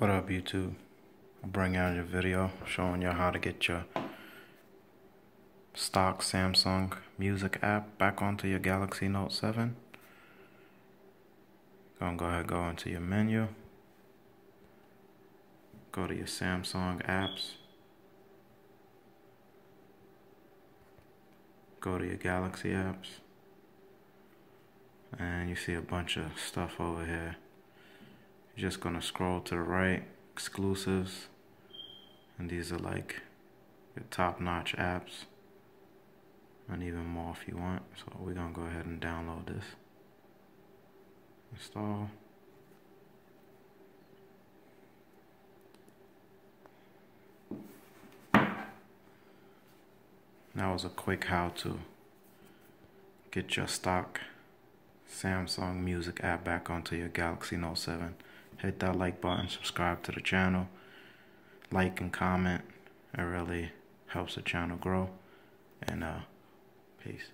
What up YouTube? I'll bring out a video showing you how to get your stock Samsung music app back onto your Galaxy Note 7. Gonna go ahead go into your menu. Go to your Samsung apps. Go to your Galaxy apps. And you see a bunch of stuff over here. Just gonna scroll to the right, exclusives, and these are like your top-notch apps, and even more if you want. So we're gonna go ahead and download this. Install. That was a quick how to get your stock Samsung Music app back onto your Galaxy Note 7 hit that like button, subscribe to the channel, like and comment. It really helps the channel grow. And uh, peace.